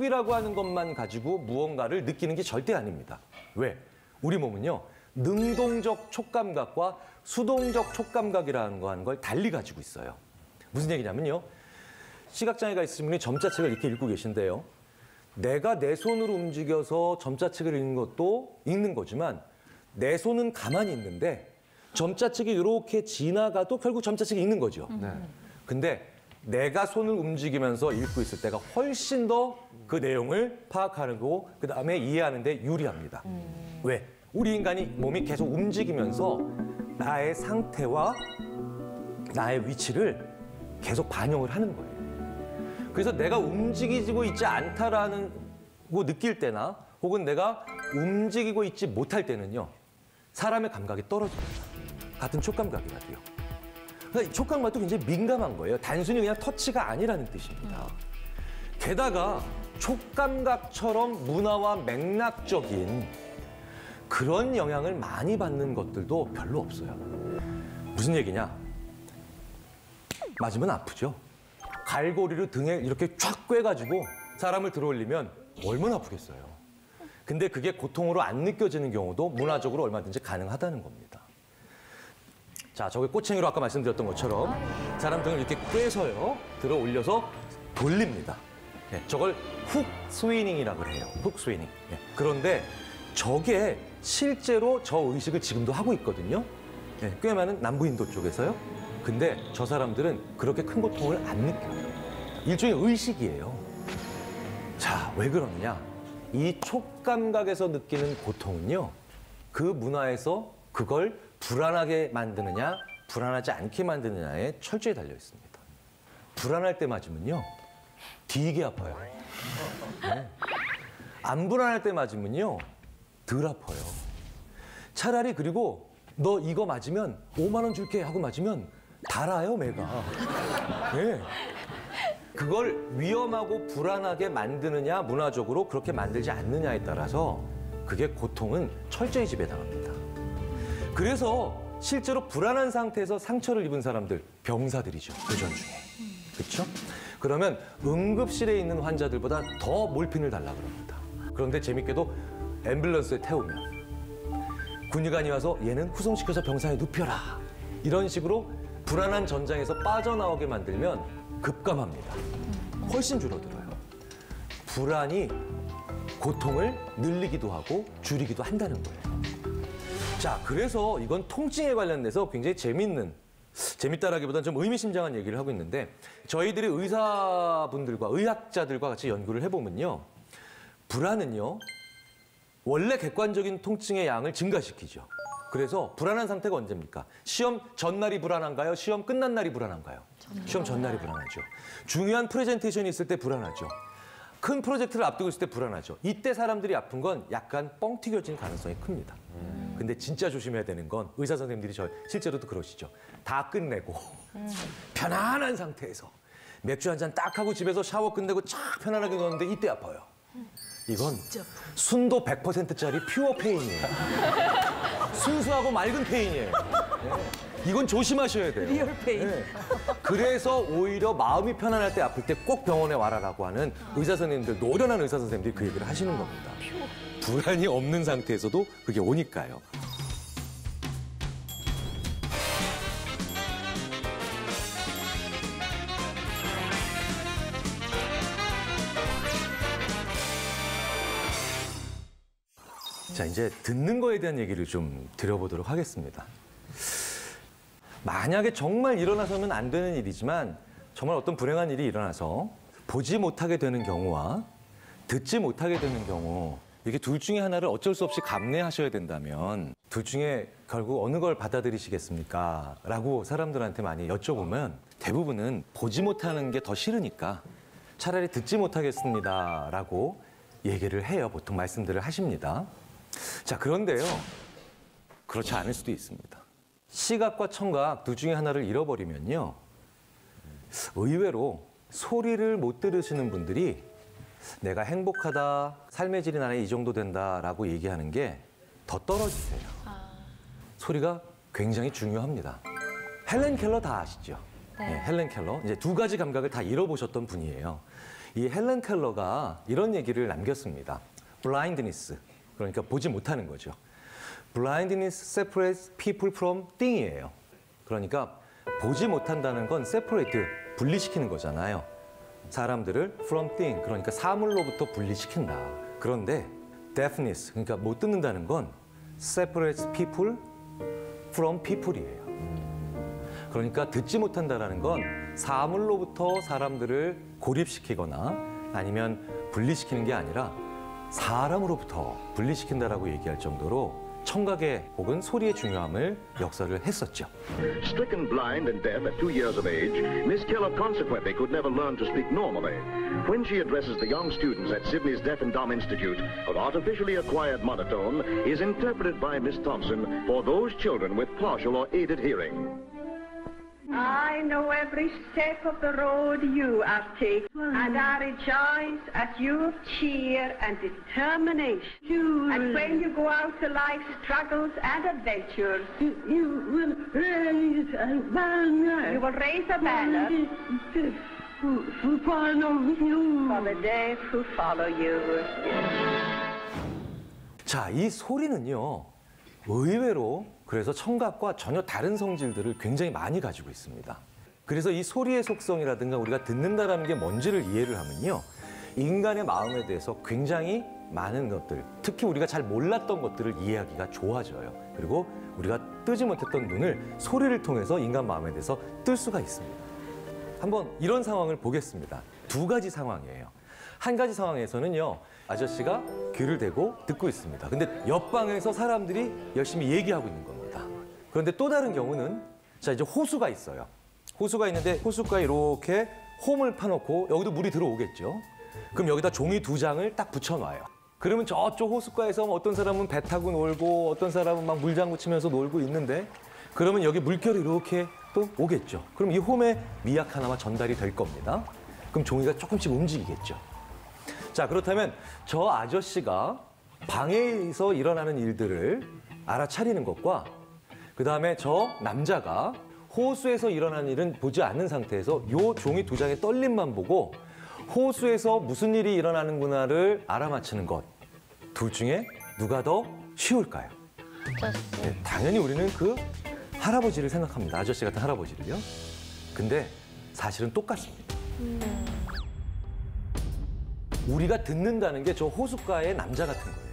촉이라고 하는 것만 가지고 무언가를 느끼는 게 절대 아닙니다. 왜? 우리 몸은요. 능동적 촉감각과 수동적 촉감각이라는 거 하는 걸 달리 가지고 있어요. 무슨 얘기냐면요. 시각장애가 있으신 분이 점자책을 이렇게 읽고 계신데요. 내가 내 손으로 움직여서 점자책을 읽는 것도 읽는 거지만 내 손은 가만히 있는데 점자책이 이렇게 지나가도 결국 점자책이 읽는 거죠. 근데 내가 손을 움직이면서 읽고 있을 때가 훨씬 더 그 내용을 파악하는 거고 그 다음에 이해하는 데 유리합니다. 왜? 우리 인간이 몸이 계속 움직이면서 나의 상태와 나의 위치를 계속 반영을 하는 거예요. 그래서 내가 움직이고 있지 않다라는 거 느낄 때나 혹은 내가 움직이고 있지 못할 때는요. 사람의 감각이 떨어집니다. 같은 촉감각이라도요. 이 촉감각도 굉장히 민감한 거예요. 단순히 그냥 터치가 아니라는 뜻입니다. 게다가 촉감각처럼 문화와 맥락적인 그런 영향을 많이 받는 것들도 별로 없어요. 무슨 얘기냐? 맞으면 아프죠. 갈고리로 등에 이렇게 쫙 꿰가지고 사람을 들어올리면 얼마나 아프겠어요. 근데 그게 고통으로 안 느껴지는 경우도 문화적으로 얼마든지 가능하다는 겁니다. 자, 저게 꼬챙이로 아까 말씀드렸던 것처럼 사람 등을 이렇게 꿰서요. 들어 올려서 돌립니다. 예, 저걸 훅 스위닝이라고 해요. 훅 스위닝. 예, 그런데 저게 실제로 저 의식을 지금도 하고 있거든요. 예, 꽤 많은 남부인도 쪽에서요. 근데 저 사람들은 그렇게 큰 고통을 안 느껴요. 일종의 의식이에요. 자, 왜 그러느냐? 이 촉감각에서 느끼는 고통은요, 그 문화에서 그걸 불안하게 만드느냐, 불안하지 않게 만드느냐에 철저히 달려 있습니다. 불안할 때 맞으면요, 되게 아파요. 네. 안 불안할 때 맞으면요, 덜 아파요. 차라리 그리고 너 이거 맞으면 5만 원 줄게 하고 맞으면 달아요, 매가. 네. 그걸 위험하고 불안하게 만드느냐, 문화적으로 그렇게 만들지 않느냐에 따라서 그게 고통은 철저히 지배당합니다. 그래서 실제로 불안한 상태에서 상처를 입은 사람들, 병사들이죠. 교전 중에. 그렇죠? 그러면 응급실에 있는 환자들보다 더 몰핀을 달라 그럽니다. 그런데 재밌게도 앰뷸런스에 태우면 군의관이 와서 얘는 후송시켜서 병상에 눕혀라. 이런 식으로 불안한 전장에서 빠져나오게 만들면 급감합니다. 훨씬 줄어들어요. 불안이 고통을 늘리기도 하고 줄이기도 한다는 거예요. 자, 그래서 이건 통증에 관련돼서 굉장히 재밌는, 재밌다라기보다는 좀 의미심장한 얘기를 하고 있는데 저희들이 의사분들과 의학자들과 같이 연구를 해보면요. 불안은요, 원래 객관적인 통증의 양을 증가시키죠. 그래서 불안한 상태가 언제입니까? 시험 전날이 불안한가요? 시험 끝난 날이 불안한가요? 시험 전날이 불안하죠. 중요한 프레젠테이션이 있을 때 불안하죠. 큰 프로젝트를 앞두고 있을 때 불안하죠. 이때 사람들이 아픈 건 약간 뻥 튀겨진 가능성이 큽니다. 근데 진짜 조심해야 되는 건 의사 선생님들이 저 실제로도 그러시죠. 다 끝내고 편안한 상태에서 맥주 한 잔 딱 하고 집에서 샤워 끝내고 쫙 편안하게 누웠는데 이때 아파요. 이건 순도 100%짜리 퓨어 페인이에요. 순수하고 맑은 pain이에요. 네. 이건 조심하셔야 돼요. real pain. 네. 그래서 오히려 마음이 편안할 때 아플 때 꼭 병원에 와라라고 하는 의사 선생님들, 노련한 의사 선생님들이 그 얘기를 하시는 겁니다. 불안이 없는 상태에서도 그게 오니까요. 자, 이제 듣는 거에 대한 얘기를 좀 드려보도록 하겠습니다. 만약에 정말 일어나서는 안 되는 일이지만 정말 어떤 불행한 일이 일어나서 보지 못하게 되는 경우와 듣지 못하게 되는 경우 이게 둘 중에 하나를 어쩔 수 없이 감내하셔야 된다면 둘 중에 결국 어느 걸 받아들이시겠습니까? 라고 사람들한테 많이 여쭤보면 대부분은 보지 못하는 게 더 싫으니까 차라리 듣지 못하겠습니다. 라고 얘기를 해요. 보통 말씀들을 하십니다. 자, 그런데요. 그렇지 않을 수도 있습니다. 시각과 청각 둘 중에 하나를 잃어버리면요. 의외로 소리를 못 들으시는 분들이 내가 행복하다, 삶의 질이 나는 이 정도 된다라고 얘기하는 게 더 떨어지세요. 소리가 굉장히 중요합니다. 헬렌 켈러 다 아시죠? 네. 헬렌 켈러. 이제 두 가지 감각을 다 잃어보셨던 분이에요. 이 헬렌 켈러가 이런 얘기를 남겼습니다. blindness 그러니까 보지 못하는 거죠. blindness separates people from thing이에요. 그러니까 보지 못한다는 건 separate 분리시키는 거잖아요. 사람들을 from thing 그러니까 사물로부터 분리시킨다. 그런데 deafness 그러니까 못 듣는다는 건 separates people from people이에요. 그러니까 듣지 못한다라는 건 사물로부터 사람들을 고립시키거나 아니면 분리시키는 게 아니라 사람으로부터 분리시킨다라고 얘기할 정도로 청각의 혹은 소리의 중요함을 역설을 했었죠. Stricken blind and deaf at two years of age, Miss Keller consequently could never learn to speak normally. When she addresses the young students at Sydney's Deaf and Dumb Institute, her artificially acquired monotone is interpreted by Miss Thompson for those children with partial or aided hearing. I know every step of the road you have taken, and I rejoice at your cheer and determination. And when you go out to life's struggles and adventures, You will raise a banner. you will raise a banner Who, who follow you. for the deaf who follow you. 자, 이 소리는요, 의외로 그래서 청각과 전혀 다른 성질들을 굉장히 많이 가지고 있습니다. 그래서 이 소리의 속성이라든가 우리가 듣는다라는 게 뭔지를 이해를 하면요, 인간의 마음에 대해서 굉장히 많은 것들, 특히 우리가 잘 몰랐던 것들을 이해하기가 좋아져요. 그리고 우리가 뜨지 못했던 눈을 소리를 통해서 인간 마음에 대해서 뜰 수가 있습니다. 한번 이런 상황을 보겠습니다. 두 가지 상황이에요. 한 가지 상황에서는요, 아저씨가 귀를 대고 듣고 있습니다. 근데 옆방에서 사람들이 열심히 얘기하고 있는 겁니다. 그런데 또 다른 경우는, 자, 이제 호수가 있어요. 호수가 있는데 호수가에 이렇게 홈을 파놓고 여기도 물이 들어오겠죠. 그럼 여기다 종이 두 장을 딱 붙여놔요. 그러면 저쪽 호숫가에서 어떤 사람은 배 타고 놀고 어떤 사람은 막 물장구 치면서 놀고 있는데 그러면 여기 물결이 이렇게 또 오겠죠. 그럼 이 홈에 미약 하나만 전달이 될 겁니다. 그럼 종이가 조금씩 움직이겠죠. 자, 그렇다면 저 아저씨가 방에서 일어나는 일들을 알아차리는 것과 그 다음에 저 남자가 호수에서 일어나는 일은 보지 않는 상태에서 요 종이 두 장의 떨림만 보고 호수에서 무슨 일이 일어나는구나를 알아맞히는 것. 둘 중에 누가 더 쉬울까요? 네, 당연히 우리는 그 할아버지를 생각합니다. 아저씨 같은 할아버지를요. 근데 사실은 똑같습니다. 우리가 듣는다는 게 저 호숫가의 남자 같은 거예요.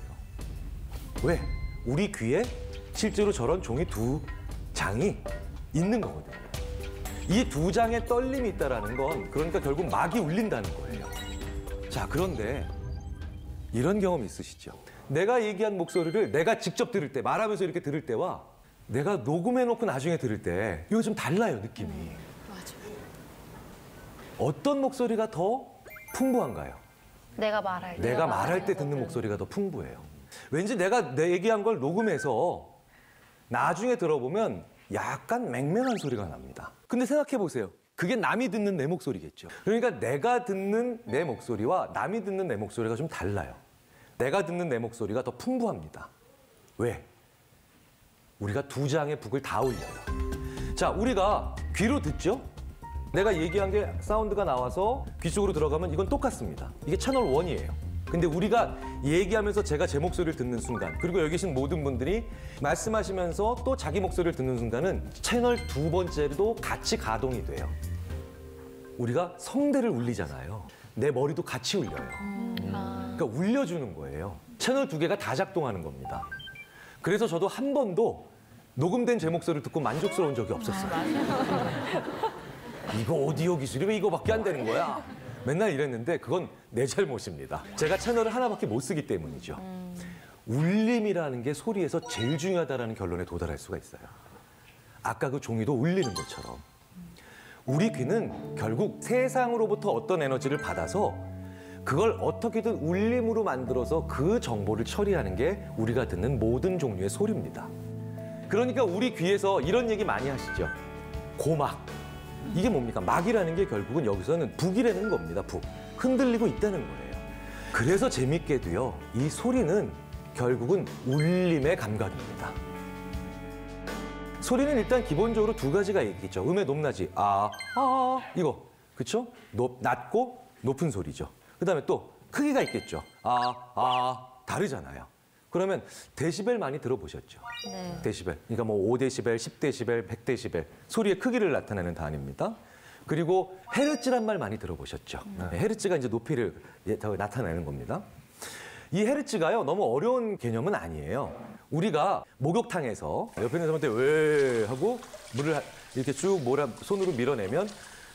왜? 우리 귀에 실제로 저런 종이 두 장이 있는 거거든요. 이 두 장의 떨림이 있다라는 건 그러니까 결국 막이 울린다는 거예요. 자, 그런데 이런 경험 있으시죠? 내가 얘기한 목소리를 내가 직접 들을 때, 말하면서 이렇게 들을 때와 내가 녹음해놓고 나중에 들을 때 이거 좀 달라요, 느낌이. 어떤 목소리가 더 풍부한가요? 내가 말할 때. 내가 말할 때 듣는 목소리가 더 풍부해요. 왠지 내가 내 얘기한 걸 녹음해서 나중에 들어보면 약간 맹맹한 소리가 납니다. 근데 생각해 보세요. 그게 남이 듣는 내 목소리겠죠. 그러니까 내가 듣는 내 목소리와 남이 듣는 내 목소리가 좀 달라요. 내가 듣는 내 목소리가 더 풍부합니다. 왜? 우리가 두 장의 북을 다 올려요. 자, 우리가 귀로 듣죠? 내가 얘기한 게 사운드가 나와서 귀 속으로 들어가면 이건 똑같습니다. 이게 채널 원이에요 근데 우리가 얘기하면서 제가 제 목소리를 듣는 순간, 그리고 여기 계신 모든 분들이 말씀하시면서 또 자기 목소리를 듣는 순간은 채널 두 번째도 같이 가동이 돼요. 우리가 성대를 울리잖아요. 내 머리도 같이 울려요. 그러니까 울려주는 거예요. 채널 두 개가 다 작동하는 겁니다. 그래서 저도 한 번도 녹음된 제 목소리를 듣고 만족스러운 적이 없었어요. 이거 오디오 기술이 왜 이거밖에 안 되는 거야? 맨날 이랬는데 그건 내 잘못입니다. 제가 채널을 하나밖에 못 쓰기 때문이죠. 울림이라는 게 소리에서 제일 중요하다는 결론에 도달할 수가 있어요. 아까 그 종이도 울리는 것처럼 우리 귀는 결국 세상으로부터 어떤 에너지를 받아서 그걸 어떻게든 울림으로 만들어서 그 정보를 처리하는 게 우리가 듣는 모든 종류의 소리입니다. 그러니까 우리 귀에서 이런 얘기 많이 하시죠. 고막. 이게 뭡니까? 막이라는 게 결국은 여기서는 북이라는 겁니다. 북. 흔들리고 있다는 거예요. 그래서 재밌게도요. 이 소리는 결국은 울림의 감각입니다. 소리는 일단 기본적으로 두 가지가 있겠죠. 음의 높낮이. 아, 아, 이거. 그쵸? 높, 낮고 높은 소리죠. 그다음에 또 크기가 있겠죠. 아, 아, 다르잖아요. 그러면 데시벨 많이 들어보셨죠? 네. 데시벨. 그러니까 뭐 5데시벨, 10데시벨, 100데시벨. 소리의 크기를 나타내는 단위입니다. 그리고 헤르츠란 말 많이 들어보셨죠? 네, 헤르츠가 이제 높이를 예, 더 나타내는 겁니다. 이 헤르츠가요 너무 어려운 개념은 아니에요. 우리가 목욕탕에서 옆에 있는 사람한테 왜 하고 물을 하- 이렇게 쭉 몰아 손으로 밀어내면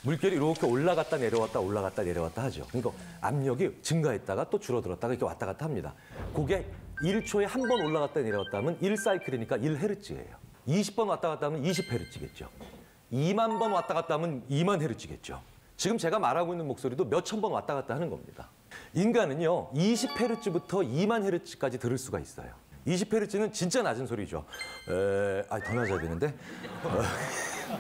물결이 이렇게 올라갔다 내려왔다 올라갔다 내려왔다 하죠. 그러니까 압력이 증가했다가 또 줄어들었다가 이렇게 왔다 갔다 합니다. 그게 1초에 한 번 올라갔다 내려왔다 하면 1사이클이니까 1헤르츠예요. 20번 왔다 갔다 하면 20헤르츠겠죠. 2만 번 왔다 갔다 하면 2만 헤르츠겠죠. 지금 제가 말하고 있는 목소리도 몇 천 번 왔다 갔다 하는 겁니다. 인간은요, 20헤르츠부터 2만 헤르츠까지 들을 수가 있어요. 20헤르츠는 진짜 낮은 소리죠. 에, 아, 더 낮아야 되는데. 어,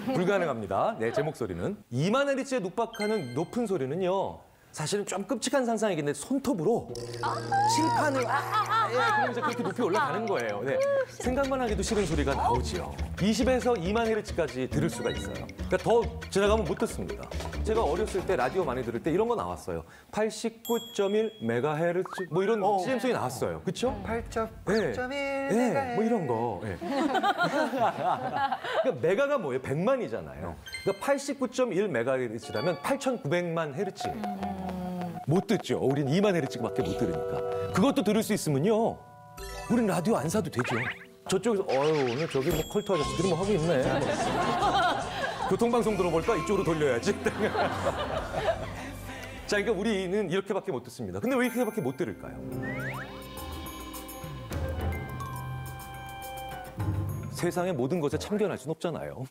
불가능합니다. 네, 제 목소리는. 2만 헤르츠에 육박하는 높은 소리는요, 사실은 좀 끔찍한 상상이긴데 손톱으로 칠판을 아, 예, 그러면서 그렇게 높이 올라가는 거예요. 네. 생각만 하기도 싫은 소리가 나오지요. 20에서 2만 헤르츠까지 들을 수가 있어요. 그러니까 더 지나가면 못 듣습니다. 제가 어렸을 때 라디오 많이 들을 때 이런 거 나왔어요. 89.1 메가헤르츠 뭐 이런 CM 송이 나왔어요. 그렇죠? 8.1 네, 뭐 이런 거. 예. 그러니까 메가가 뭐예요? 100만이잖아요. 그러니까 89.1 메가헤르츠라면 8,900만 헤르츠예요. 못 듣죠. 우린 2만 헤르츠밖에 못 들으니까. 그것도 들을 수 있으면요. 우린 라디오 안 사도 되죠. 저쪽에서 어유 오늘 저기 뭐 컬투 아저씨들이 뭐 하고 있네. 뭐. 교통방송 들어볼까? 이쪽으로 돌려야지. 자, 그러니까 우리는 이렇게밖에 못 듣습니다. 근데 왜 이렇게밖에 못 들을까요? 세상의 모든 것에 참견할 수는 없잖아요.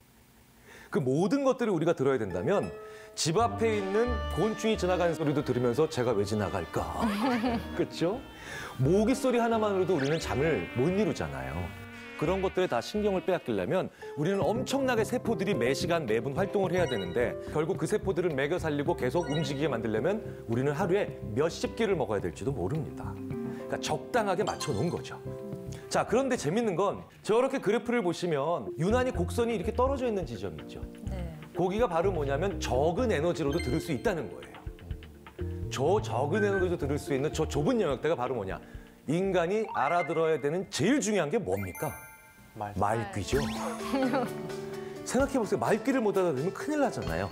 그 모든 것들을 우리가 들어야 된다면 집 앞에 있는 곤충이 지나가는 소리도 들으면서 제가 왜 지나갈까? 그렇죠? 모기 소리 하나만으로도 우리는 잠을 못 이루잖아요. 그런 것들에 다 신경을 빼앗기려면 우리는 엄청나게 세포들이 매 시간 매분 활동을 해야 되는데 결국 그 세포들을 매겨 살리고 계속 움직이게 만들려면 우리는 하루에 몇십 끼를 먹어야 될지도 모릅니다. 그러니까 적당하게 맞춰 놓은 거죠. 자, 그런데 재밌는 건 저렇게 그래프를 보시면 유난히 곡선이 이렇게 떨어져 있는 지점이 있죠. 네. 거기가 바로 뭐냐면 적은 에너지로도 들을 수 있다는 거예요. 저 적은 에너지로 들을 수 있는 저 좁은 영역대가 바로 뭐냐? 인간이 알아들어야 되는 제일 중요한 게 뭡니까? 말. 말귀죠. 생각해보세요. 말귀를 못 알아들으면 큰일 나잖아요.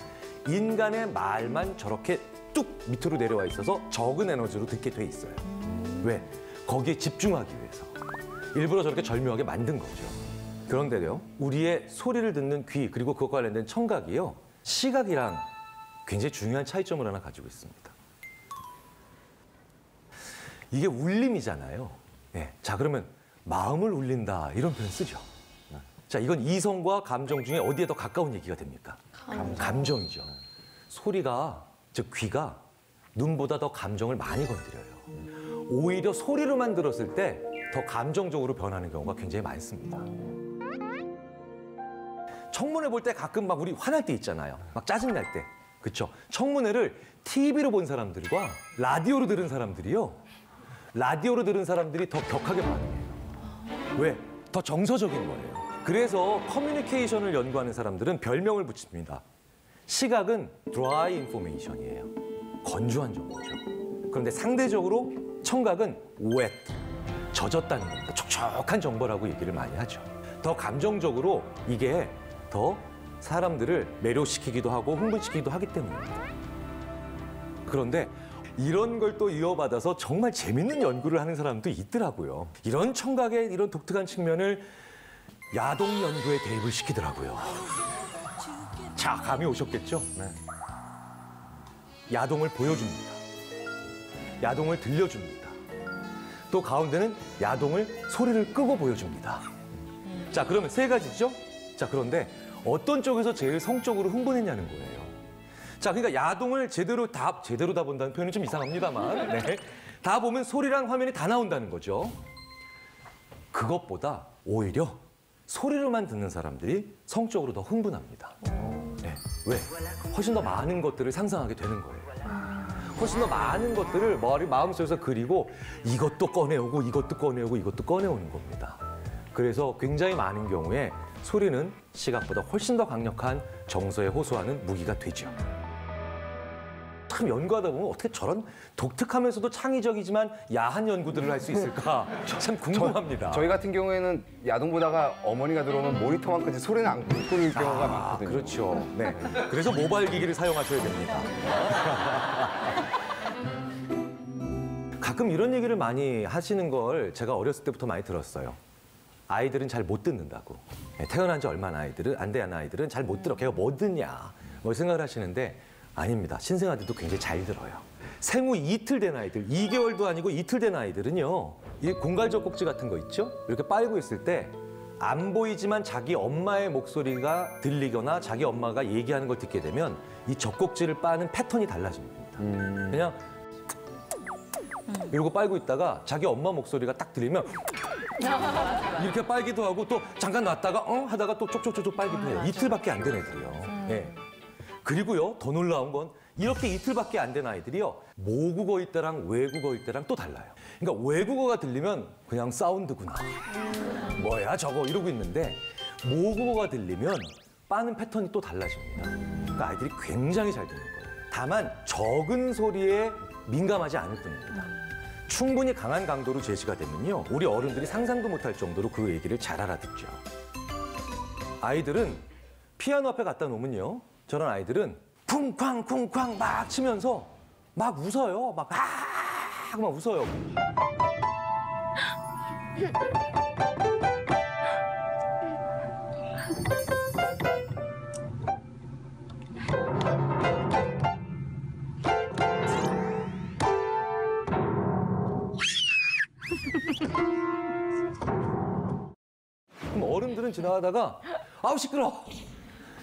인간의 말만 저렇게 뚝 밑으로 내려와 있어서 적은 에너지로 듣게 돼 있어요. 왜? 거기에 집중하기 위해서. 일부러 저렇게 절묘하게 만든 거죠. 그런데요, 우리의 소리를 듣는 귀 그리고 그것과 관련된 청각이요, 시각이랑 굉장히 중요한 차이점을 하나 가지고 있습니다. 이게 울림이잖아요. 예. 자, 그러면 마음을 울린다 이런 표현 쓰죠. 자, 이건 이성과 감정 중에 어디에 더 가까운 얘기가 됩니까? 감정. 이죠 소리가 즉 귀가 눈보다 더 감정을 많이 건드려요. 오히려 소리로만 들었을 때 더 감정적으로 변하는 경우가 굉장히 많습니다. 청문회 볼 때 가끔 막 우리 화날 때 있잖아요. 막 짜증 날 때. 그렇죠? 청문회를 TV로 본 사람들과 라디오로 들은 사람들이요. 라디오로 들은 사람들이 더 격하게 반응해요. 왜? 더 정서적인 거예요. 그래서 커뮤니케이션을 연구하는 사람들은 별명을 붙입니다. 시각은 dry information이에요. 건조한 정보죠. 그런데 상대적으로 청각은 wet, 젖었다는 겁니다. 촉촉한 정보라고 얘기를 많이 하죠. 더 감정적으로 이게 더 사람들을 매료시키기도 하고 흥분시키기도 하기 때문입니다. 그런데 이런 걸 또 이어받아서 정말 재밌는 연구를 하는 사람도 있더라고요. 이런 청각의 이런 독특한 측면을 야동 연구에 대입을 시키더라고요. 자, 감이 오셨겠죠? 네. 야동을 보여줍니다. 야동을 들려줍니다. 또 가운데는 야동을 소리를 끄고 보여줍니다. 자, 그러면 세 가지죠? 자, 그런데 어떤 쪽에서 제일 성적으로 흥분했냐는 거예요. 자, 그러니까 야동을 제대로 다 제대로 다 본다는 표현이 좀 이상합니다만, 네. 다 보면 소리랑 화면이 다 나온다는 거죠. 그것보다 오히려 소리로만 듣는 사람들이 성적으로 더 흥분합니다. 네. 왜? 훨씬 더 많은 것들을 상상하게 되는 거예요. 훨씬 더 많은 것들을 머리 마음속에서 그리고 이것도 꺼내오고 이것도 꺼내오고 이것도 꺼내오는 겁니다. 그래서 굉장히 많은 경우에 소리는 시각보다 훨씬 더 강력한 정서에 호소하는 무기가 되죠. 참 연구하다 보면 어떻게 저런 독특하면서도 창의적이지만 야한 연구들을 할 수 있을까 참 궁금합니다. 저 희 같은 경우에는 야동 보다가 어머니가 들어오면 모니터만까지 소리는 안 꾸릴 경우가 아, 많거든요. 그렇죠. 네. 그래서 모바일 기기를 사용하셔야 됩니다. 가끔 이런 얘기를 많이 하시는 걸 제가 어렸을 때부터 많이 들었어요. 아이들은 잘 못 듣는다고. 네, 태어난 지 얼마 안 아이들은 안된 아이들은 잘 못 들어. 걔가 뭐 듣냐. 뭐 생각을 하시는데 아닙니다. 신생아들도 굉장히 잘 들어요. 생후 이틀 된 아이들, 2개월도 아니고 이틀 된 아이들은요. 이 공갈적 꼭지 같은 거 있죠? 이렇게 빨고 있을 때 안 보이지만 자기 엄마의 목소리가 들리거나 자기 엄마가 얘기하는 걸 듣게 되면 이 젖꼭지를 빠는 패턴이 달라집니다. 그냥 이러고 빨고 있다가 자기 엄마 목소리가 딱 들리면 이렇게 빨기도 하고 또 잠깐 놨다가 어 하다가 또 쪽쪽쪽쪽 빨기도 해요. 이틀밖에 안 된 애들이요. 예. 그리고요 더 놀라운 건 이렇게 이틀밖에 안 된 아이들이요 모국어일 때랑 외국어일 때랑 또 달라요. 그러니까 외국어가 들리면 그냥 사운드구나. 뭐야 저거 이러고 있는데 모국어가 들리면 빠는 패턴이 또 달라집니다. 그러니까 아이들이 굉장히 잘 듣는 거예요. 다만 적은 소리에 민감하지 않을 뿐입니다. 충분히 강한 강도로 제시가 되면요. 우리 어른들이 상상도 못할 정도로 그 얘기를 잘 알아듣죠. 아이들은 피아노 앞에 갖다 놓으면요. 저런 아이들은 쿵쾅 쿵쾅 막 치면서 막 웃어요. 막 아! 막 웃어요. 그럼 어른들은 지나가다가 아우 시끄러.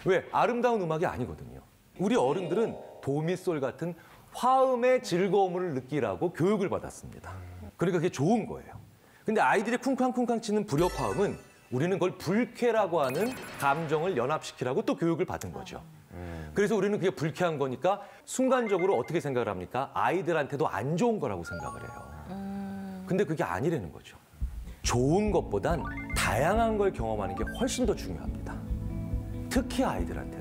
왜? 아름다운 음악이 아니거든요. 우리 어른들은 도미솔 같은 화음의 즐거움을 느끼라고 교육을 받았습니다. 그러니까 그게 좋은 거예요. 근데 아이들이 쿵쾅쿵쾅 치는 불협화음은 우리는 그걸 불쾌라고 하는 감정을 연합시키라고 또 교육을 받은 거죠. 그래서 우리는 그게 불쾌한 거니까 순간적으로 어떻게 생각을 합니까? 아이들한테도 안 좋은 거라고 생각을 해요. 근데 그게 아니라는 거죠. 좋은 것보단 다양한 걸 경험하는 게 훨씬 더 중요합니다. 특히 아이들한테는.